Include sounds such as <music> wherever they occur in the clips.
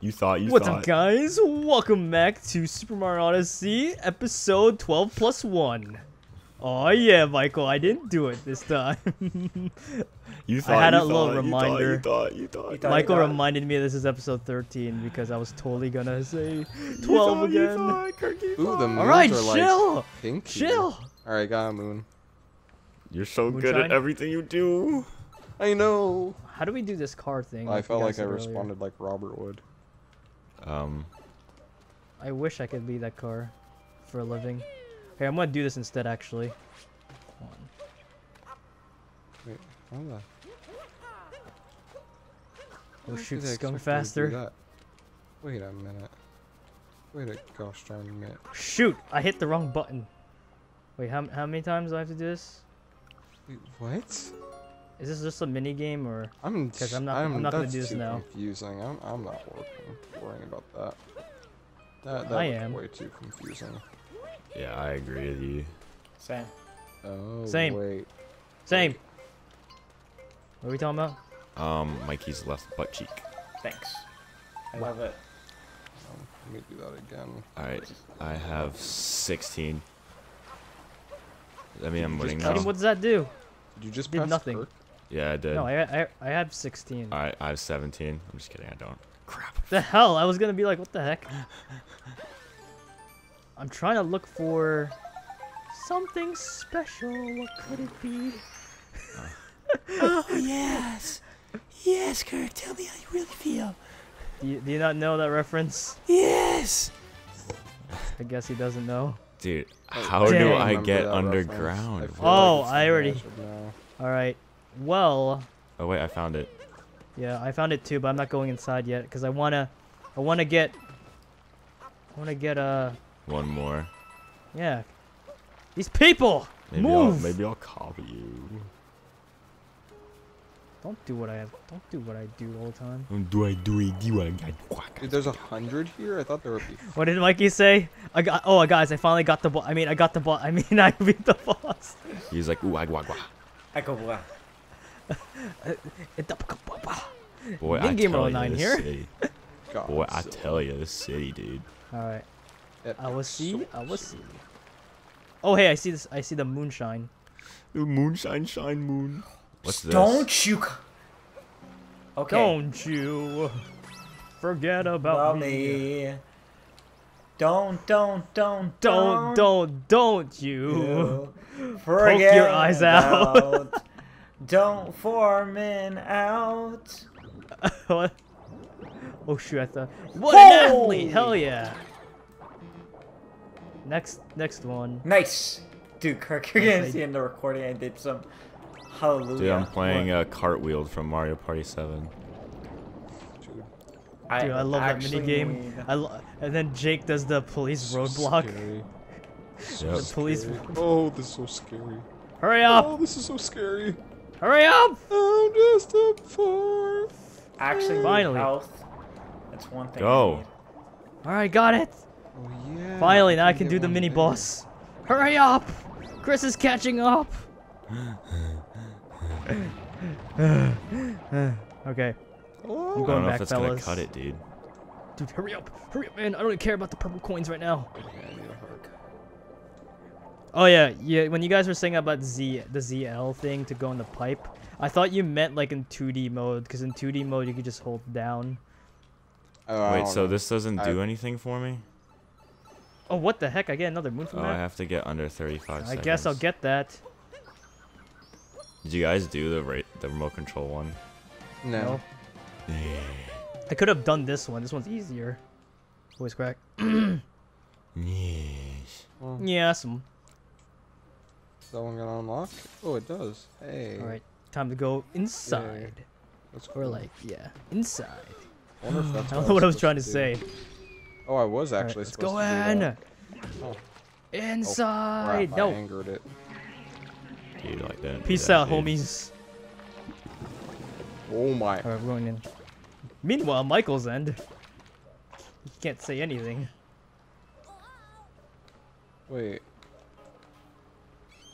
You thought you What's thought. up, guys? Welcome back to Super Mario Odyssey, episode 12 plus 1. Oh yeah, Michael, I didn't do it this time. <laughs> You thought. had you a little thought, reminder. You thought. You thought. You You thought. thought- Michael got it. reminded me this is episode 13 because I was totally gonna say 12 you again. thought, Kirk, you Ooh, the thought. moons Alright, are like chill! pink. here. Chill! Alright, got a moon. You're so good at everything you do. I know. How do we do this car thing? I felt like I earlier? responded like Robert would. Um. I wish I could be that car for a living. Here, I'm gonna do this instead, actually. Hold on. Wait, how the? Oh how shoot, did going expect it to do faster. Wait a minute. Wait a gosh darn minute. Shoot, I hit the wrong button. Wait, how, how many times do I have to do this? Wait, what? Is this just a mini game or? I'm. 'Cause j- I'm not- I'm not gonna do this too now. Confusing. I'm. I'm not working, worrying about that. That. that I am. Way too confusing. Yeah, I agree with you. Same. Oh. Same. Wait. Same. What are we talking about? Um, Mikey's left butt cheek. Thanks. I love it. Um, let me do that again. All right, I have 16. I mean, I'm Just winning press- now. What does that do? Did you just Did press nothing. Kirk? Yeah, I did. No, I, I I have 16. All right, I have 17. I'm just kidding. I don't. Crap. The hell? I was gonna be like, what the heck? <laughs> I'm trying to look for something special. What could it be? <laughs> Oh, yes. Yes, Kirk, tell me how you really feel. Do you, do you not know that reference? Yes. I guess he doesn't know. Dude, Oh, how do I get that underground? Oh, I Oh, like I already- guys should know. All right. Well, Oh wait, I found it. yeah, I found it too, but I'm not going inside yet because I wanna, I wanna get, I wanna get uh, One more. yeah, these people. Maybe Move. I'll maybe I'll copy you. Don't do what I have. Don't do what I do all the time. Do I do I do I quack? Dude, there's a hundred here. I thought there would be. What did Mikey say? I got. Oh, guys, I finally got the boss. I mean, I got the boss. I mean, <laughs> I beat the boss. He's like, ooh, I gua gua. Echo blah. <laughs> Boy, I Big Gamer tell you, 09 this here. City. God, <laughs> Boy, I so- tell you, this city, dude. All right. I will see. I will see. Oh, hey, I see this. I see the moonshine. The moonshine, shine moon. What's this? Don't you? Okay. Don't you forget about About me. me. Don't, don't, don't, Don't, don't, don't you. you <laughs> forget your eyes out. About- don't foreman out. <laughs> what? Oh shoot! I thought. What an athlete! Holy! Hell yeah. Next, next one. Nice. Dude, Kirk, you're gonna see in the recording I did some hallelujah. Dude, I'm playing What? uh, Cartwheel from Mario Party 7. Dude, Dude, I love that actually mini game. need- I lo- and then Jake does the police so roadblock. scary. <laughs> Yep. The police. Scary. Oh, this is so scary. Hurry up! Oh, this is so scary. Hurry up! I'm just a poor. actually Finally. health. That's one thing. Go. All right, got it. Oh yeah. Finally, now I can get do the mini there. boss. Hurry up! Chris is catching up. <laughs> okay, Oh, I going don't know back, if it's gonna cut it, dude. dude, hurry up! Hurry up, man! I don't even care about the purple coins right now. okay, Oh yeah, yeah. When you guys were saying about Z, the ZL thing to go in the pipe, I thought you meant like in 2D mode, because in 2D mode you could just hold down. Oh, Wait, so know. this doesn't I- do anything for me? Oh, what the heck? I get another moon from Oh, I have to get under 35 I seconds. guess I'll get that. Did you guys do the ra- the remote control one? No. No. I could have done this one. This one's easier. Voice crack. <clears throat> Yes. Well, Yeah, some. Is that one gonna unlock? Oh, it does. Hey. All right, time to go inside. That's cool. Or cool. like, yeah, inside. I wonder if that's I don't know what I was trying to supposed say. Oh, I was All right, actually let's go to do in. that. Oh, Inside. Oh, crap, I no. angered it. Dude, like that. Peace out, homies. Oh my. All right, we're going in. Meanwhile, Michael's end. He can't say anything. Wait.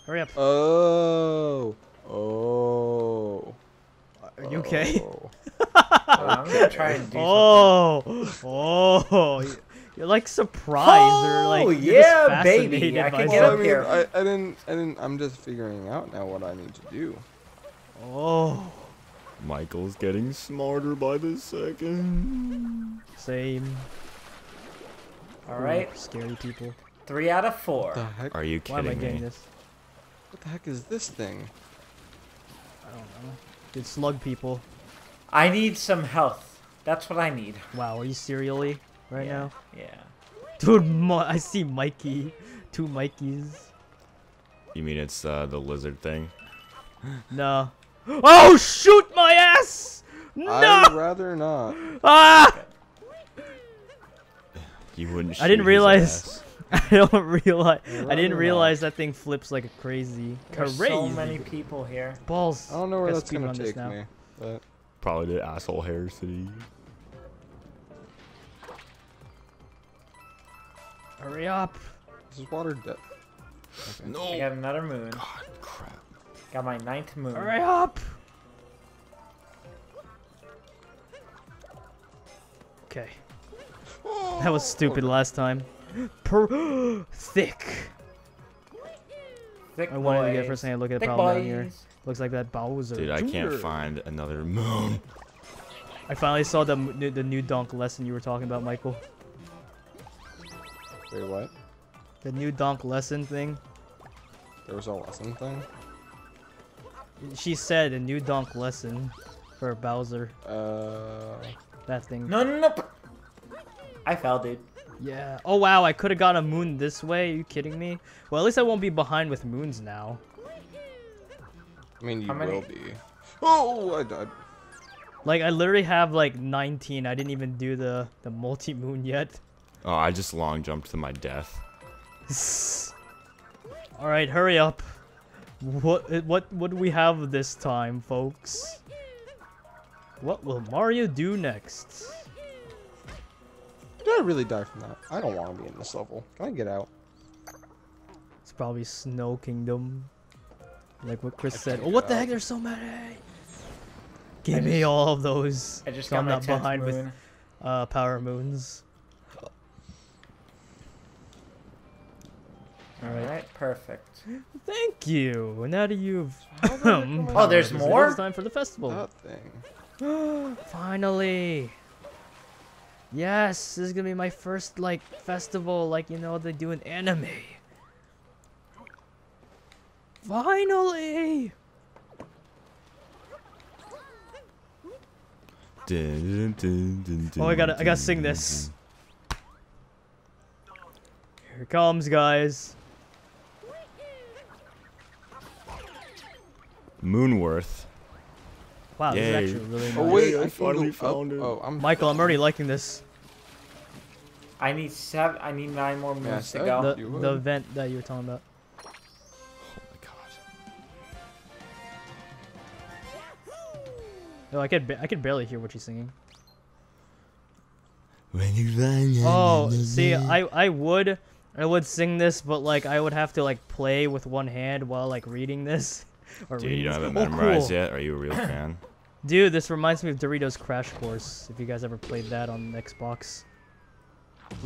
Hurry up. Oh. Oh. Are you okay? Oh. <laughs> I'm gonna try and do oh. something. Oh, oh, you're like surprised or like Oh, you're just yeah, baby, fascinated I by can Well, get I up something. mean, here. I, I didn't, I didn't, I'm just figuring out now what I need to do. Oh, Michael's getting smarter by the second. same. All Ooh, right, scary people. three out of What four. the heck? Are you Why am I kidding getting me? this? What the heck is this thing? I don't know. Dude, slug people. I need some health. That's what I need. Wow, are you serially right yeah. now? Yeah. Dude, Mi- I see Mikey. Two Mikeys. You mean it's uh, the lizard thing? <gasps> No. Oh, shoot my ass! No! I'd rather not. Ah! You wouldn't. I didn't shoot his realize- ass. <laughs> I don't realize. I didn't realize that thing flips like a crazy. There's Crazy. so many people here. balls. I don't know where that's gonna speedrun this take now. me, but Probably the asshole hair city. Hurry up. this is water depth. Okay. I got another moon. God, crap. Got my ninth moon. Hurry up. Okay. Oh. That was stupid last time. Per thick. Thick I wanted to get boys. first hand look at the Thick problem down here. Looks like that Bowser. Dude, I can't Jr.. find another moon. I finally saw the new- the new donk lesson you were talking about, Michael. Wait, what? The new donk lesson thing. There was a lesson thing. She said a new donk lesson for Bowser. Uh, That thing. No, no, no. I fell, dude. Yeah. Oh wow, I could have got a moon this way. Are you kidding me? Well, at least I won't be behind with moons now. I mean, you How many- will be. Oh, I died. Like I literally have like 19. I didn't even do the the multi moon yet. Oh, I just long jumped to my death. <laughs> All right, hurry up. What what what do we have this time, folks? What will Mario do next? Did I really die from that? I don't want to be in this level. Can I get out? It's probably Snow Kingdom. Like what Chris said. Oh, what the out. heck? There's so many. Give I me just- all of those. I just so got I'm not behind moon. with uh, power moons. All right, perfect. Thank you. And now that you've <laughs> Oh, there's more? It's time for the festival. That thing. <gasps> Finally. Yes, this is gonna be my first like festival, like you know they do in anime. Finally. Oh, I gotta, I gotta sing this. Here it comes, guys. Moonworth. Wow, this is actually really nice. Oh wait, I I can finally go up. found it. Oh, I'm. Michael, I'm already liking this. I need seven. I need nine more moons Yeah, to go. The you the would. event that you were talking about. Oh my god. No, I could, ba- I could barely hear what she's singing. When you find Oh, see, I I would I would sing this, but like I would have to like play with one hand while like reading this. <laughs> Or Dude, you don't have it this. Oh, memorized cool. yet? Are you a real fan? <clears throat> Dude, this reminds me of Doritos Crash Course. If you guys ever played that on Xbox.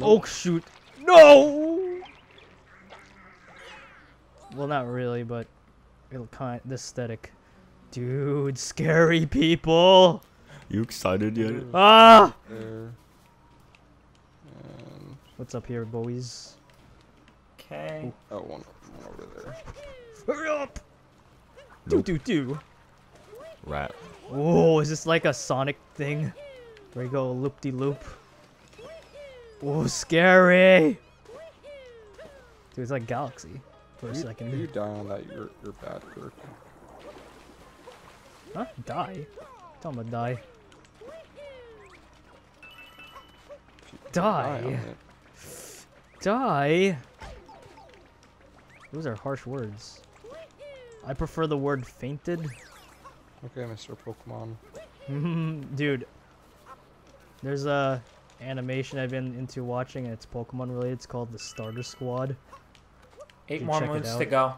Oh shoot! No. Well, not really, but it'll kind of, the aesthetic. Dude, scary people. You excited yet? Ah! There. And What's up here, boys? Okay. oh, one, one over there. Hurry up! Do Nope. do do. Rat. Oh, is this like a Sonic thing? Where you go loop de loop? Oh, scary! Dude, it's like Galaxy for a If you, second. if you die on that, you're you're bad, Kirk. Huh? Die? Tell him to die. If you Die. on it- Die? Those are harsh words. I prefer the word fainted. Okay, Mr. Pokemon. <laughs> Dude, there's a animation I've been into watching and it's Pokemon related. It's called the Starter Squad. Eight Dude, more check moons to go.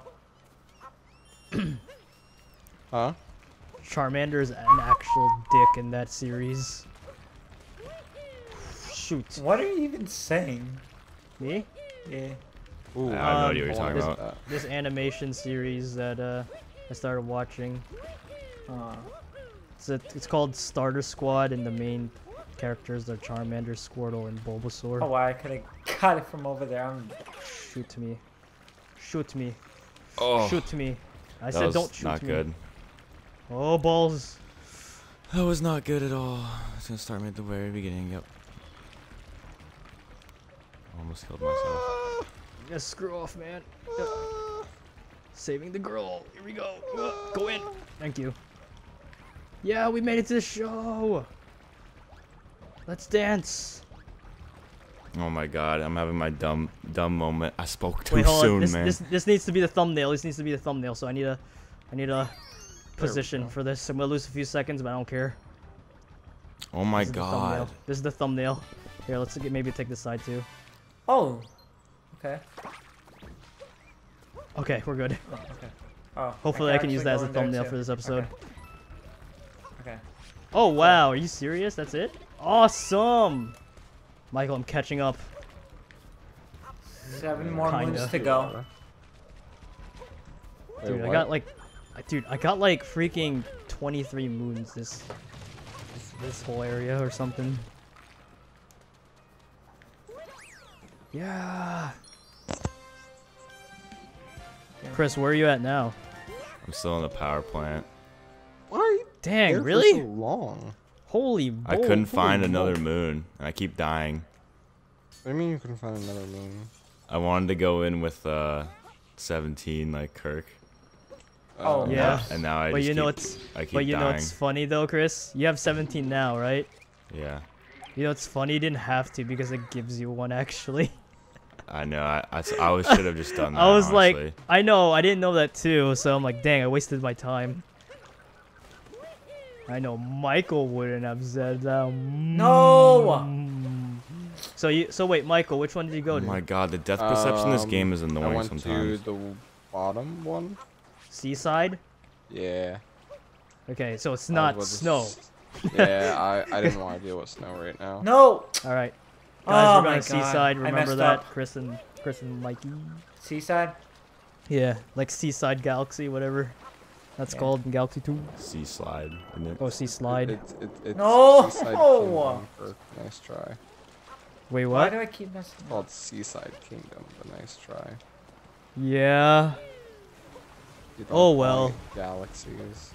<clears throat> Huh? Charmander is an actual dick in that series. Shoot. What are you even saying? Me? Yeah. Ooh, I have no Um, idea what you're talking on, about. This animation series that uh, I started watching. Uh, It's, a, it's called Starter Squad, and the main characters are Charmander, Squirtle, and Bulbasaur. oh, wow, I could have got it from over there. I'm, Shoot me. Shoot me. Oh, Shoot me. I said don't shoot not me. good. Oh, balls. That was not good at all. It's gonna start me at the very beginning. Yep. Almost killed myself. Yeah, screw off, man. Yeah. Saving the girl. Here we go. Uh, Go in. Thank you. Yeah, we made it to the show. Let's dance. Oh my god, I'm having my dumb dumb moment. I spoke too Wait, hold soon, on. This, man. this this needs to be the thumbnail. This needs to be the thumbnail. So I need a, I need a position for this. I'm gonna lose a few seconds, but I don't care. oh my This is the thumbnail. god. This is the thumbnail. Here, let's get, maybe take this side too. oh. Okay. Okay, we're good. Oh, okay. Oh. Hopefully, I can actually use that as a thumbnail for this episode. Okay. okay. Oh wow, are you serious? That's it? Awesome. Michael, I'm catching up. Seven more Kinda. moons to go. Wait, Dude, I got like, I- dude, I got like freaking 23 moons this, this, this whole area or something. Yeah. Chris, where are you at now? I'm still in the power plant. Why are you Dang, there for really? so long? Holy I couldn't find holy another moon, and I keep dying. What do you mean you couldn't find another moon? I wanted to go in with uh 17 like Kirk. Oh, and Yeah. now- And now I But just you know keep, what's, I keep but you know dying. what's funny though, Chris? You have 17 now, right? Yeah. You know it's funny, you didn't have to because it gives you one actually. <laughs> I know. I I always should have just done <laughs> that. I was honestly. like, I know, I didn't know that too, so I'm like, dang, I wasted my time. I know Michael wouldn't have said that. No! So you, so wait, Michael, which one did you go to? oh to? my god, the death perception in this Um, game is annoying I annoying went sometimes. to the bottom one. Seaside. Yeah. Okay, so it's not snow. yeah, I, I <laughs> didn't want to deal with snow right now. No. All right, guys, Oh we're going God, Seaside. Remember that, up. Chris and Chris and Mikey. Seaside. Yeah, like Seaside Galaxy, whatever that's Yeah. called in Galaxy 2. Sea slide, it? Oh, Sea Slide. It, it, it's No! Seaside Kingdom <laughs> for nice try. Wait, what? Why do I keep messing up? Called Seaside Kingdom, but nice try. Yeah. Oh, well. Galaxies.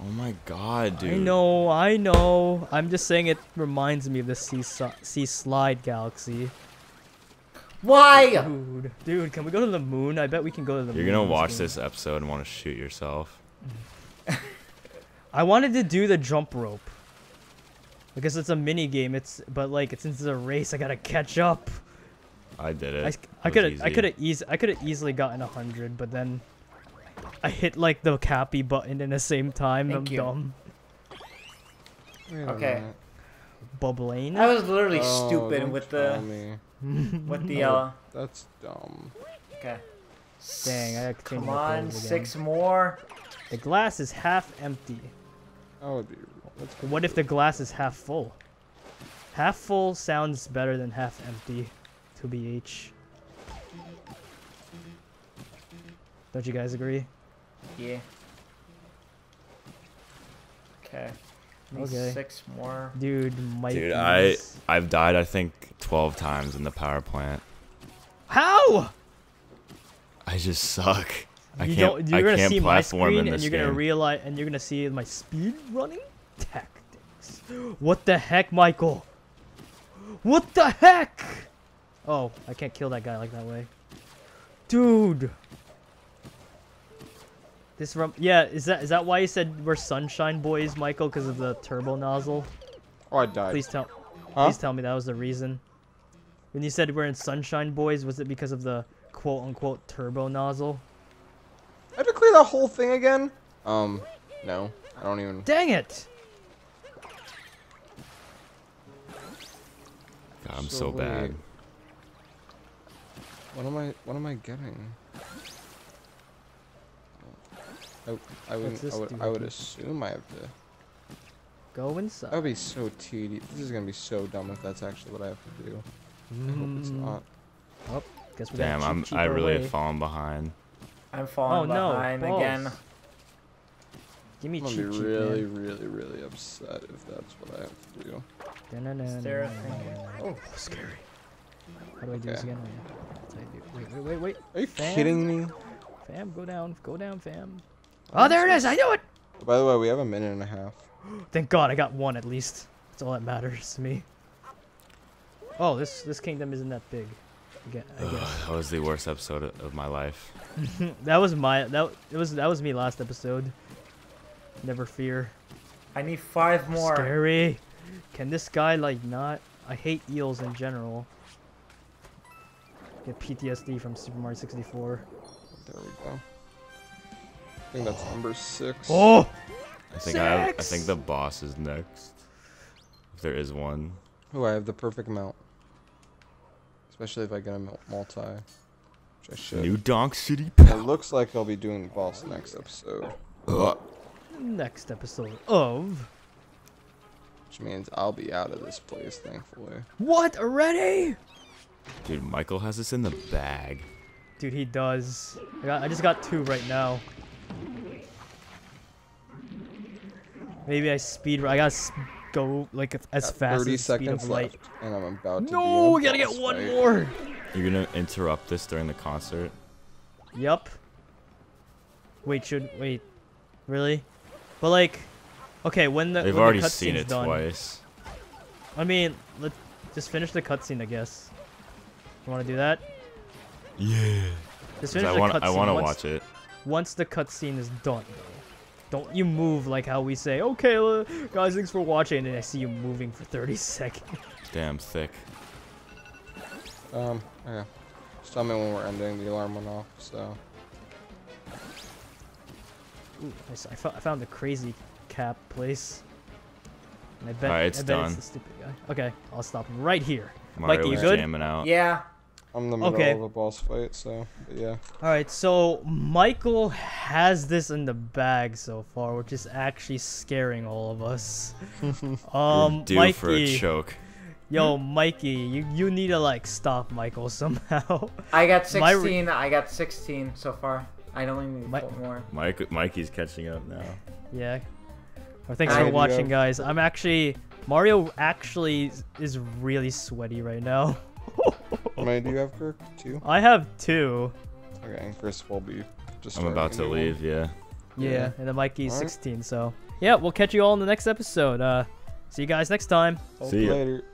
Oh my god, dude. I know, I know. I'm just saying it reminds me of the Sea, sea Slide Galaxy. Why? Dude, dude, can we go to the moon? I bet we can go to the moon. You're gonna watch this episode and want to shoot yourself. <laughs> I wanted to do the jump rope. Because it's a mini game, it's but like since it's a race, I gotta catch up. I did it. I, It I was could have I could have easy I could have easily gotten a hundred, but then I hit like the cappy button in the same time. Thank I'm you. dumb. Okay. minute. Bubbling. I was literally Oh, stupid don't with tell the me. <laughs> with the Oh, uh. That's dumb. Okay. Dang, I have to Come on, again. six more. The glass is half empty. That would be. That's what if the glass is half full? Half full sounds better than half empty, to BH. Don't you guys agree? Yeah. Okay. Okay. Six more. Dude, Mike. Dude, I I've died I think 12 times in the power plant. How? I just suck. I you can't don't, you're I gonna can't see my screen and you're gonna game. realize and you're gonna see my speed running tactics. What the heck, Michael? What the heck? Oh, I can't kill that guy like that way. Dude. This rum yeah, is that is that why you said we're sunshine boys, Michael, because of the turbo nozzle? Oh, I died. Please tell Huh? please tell me that was the reason. When you said we're in sunshine boys, was it because of the quote unquote turbo nozzle? I had to clear that whole thing again? Um, no. I don't even. Dang it! God, I'm So so bad. What am I? What am I getting? I, I would this I would I would assume I have to. Go inside. That would be so tedious. This is gonna be so dumb if that's actually what I have to do. I hope it's Mm, not. Guess we Damn, I'm I really have fallen behind. I'm falling Oh, behind balls. again. Give me I'm gonna cheat be sheet, really, man. really, really upset if that's what I have to do. Is there a thing? Oh, scary. How do I do this again? Oh, yeah. That's how you do- Wait, wait, wait, wait. Are you Fam? kidding me? Fam, go down. Go down, fam. Oh, there it is. I knew it. By the way, we have a minute and a half. <gasps> Thank God I got one at least. That's all that matters to me. Oh, this this kingdom isn't that big. I gue- I <sighs> that was the worst episode of of my life. <laughs> that was my that it was that was me last episode. Never fear. I need five more. Scary. Can this guy like not? I hate eels in general. Get PTSD from Super Mario 64. There we go. I think that's number six. Oh, I think I have, I think the boss is next. If there is one. Oh, I have the perfect mount. Especially if I get a multi. Which I should. New Donk City. It looks like I'll be doing the boss next episode. Ugh. next episode of Which means I'll be out of this place, thankfully. what already? Dude, Michael has this in the bag. Dude, he does. I, got, I just got two right now. Maybe I speed. I gotta go like as Got fast 30 as the speed seconds of light. left, and I'm about to No, be in a we gotta get boss one fight. more. You're gonna interrupt this during the concert? Yup. Wait, should wait. Really? But like, okay, when the They've when already the seen it done, twice. I mean, let's just finish the cutscene, I guess. You want to do that? Yeah. Just 'Cause finish I the want cutscene. I want to watch it. Once the cutscene is done, though. Don't you move like how we say, okay, guys, thanks for watching, and I see you moving for 30 <laughs> seconds. Damn thick. Um, okay. Just tell me when we're ending. The alarm went off, so. Ooh, I, s- I fo- I found the crazy cap place. And I bet, Alright, it's I bet done. it's the stupid guy. Okay, I'll stop right here. Mario Mikey, you was good? jamming out. Yeah. I'm in the middle Okay. of a boss fight, so. But yeah. Alright, so Michael has this in the bag so far, which is actually scaring all of us. <laughs> um, You're due Mikey, for a choke. yo, Mikey, you you need to like stop Michael <laughs> somehow. I got My 16. I got 16 so far. I don't need My- more. Mike Mikey's catching up now. yeah. Well, thanks I for watching, have- guys. I'm actually Mario actually is- is really sweaty right now. <laughs> How many do you have, Kirk? Two? I have two. Okay, and Chris will be just. I'm about to starting a new one. leave, yeah. Yeah, Yeah. and then Mikey's Alright. 16. So yeah, we'll catch you all in the next episode. Uh, see you guys next time. Hope See ya. later.